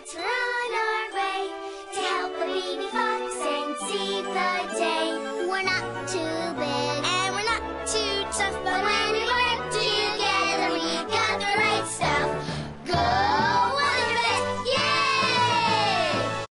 Let's learn our way to help the baby fox and save the day.